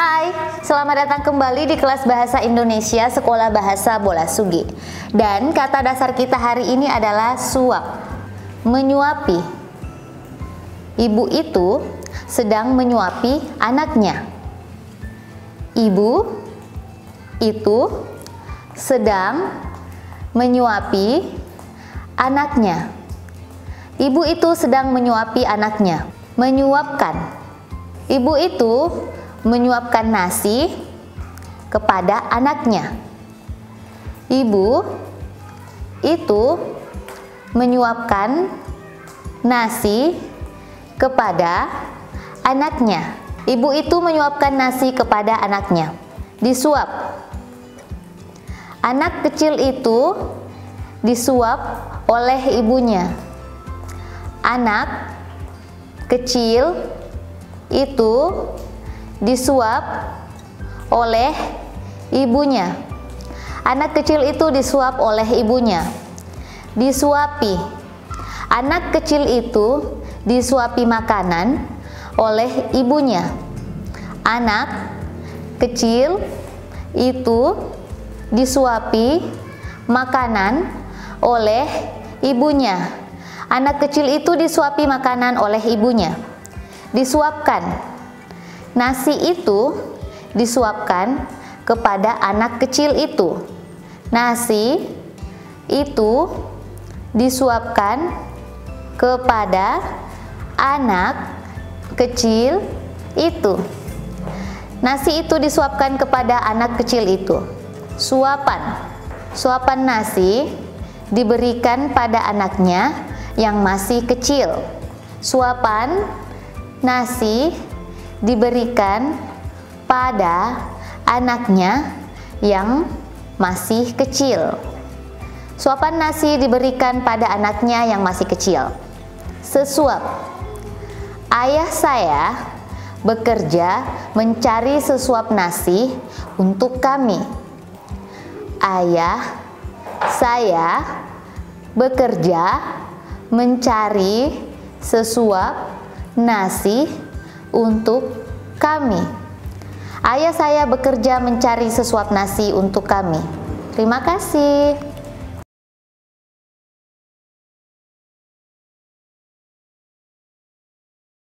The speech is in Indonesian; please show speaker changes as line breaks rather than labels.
Hai, selamat datang kembali di kelas Bahasa Indonesia Sekolah Bahasa Bola Sugi. Dan kata dasar kita hari ini adalah suap, menyuapi. Ibu itu sedang menyuapi anaknya. Ibu itu sedang menyuapi anaknya. Ibu itu sedang menyuapi anaknya, menyuapkan. Ibu itu menyuapkan nasi kepada anaknya. Ibu itu menyuapkan nasi kepada anaknya. Ibu itu menyuapkan nasi kepada anaknya. Disuap. Anak kecil itu disuap oleh ibunya. Anak kecil itu disuap oleh ibunya. Anak kecil itu disuap oleh ibunya. Disuapi. Anak kecil itu disuapi makanan oleh ibunya. Anak kecil itu disuapi makanan oleh ibunya. Anak kecil itu disuapi makanan oleh ibunya. Disuapkan Nasi itu disuapkan kepada anak kecil itu. Nasi itu disuapkan kepada anak kecil itu. Nasi itu disuapkan kepada anak kecil itu. Suapan. Suapan nasi diberikan pada anaknya yang masih kecil. Suapan nasi diberikan pada anaknya yang masih kecil. Suapan nasi diberikan pada anaknya yang masih kecil. Sesuap. Ayah saya bekerja mencari sesuap nasi untuk kami. Ayah saya bekerja mencari sesuap nasi untuk kami. Ayah saya bekerja mencari sesuap nasi untuk kami. Terima kasih.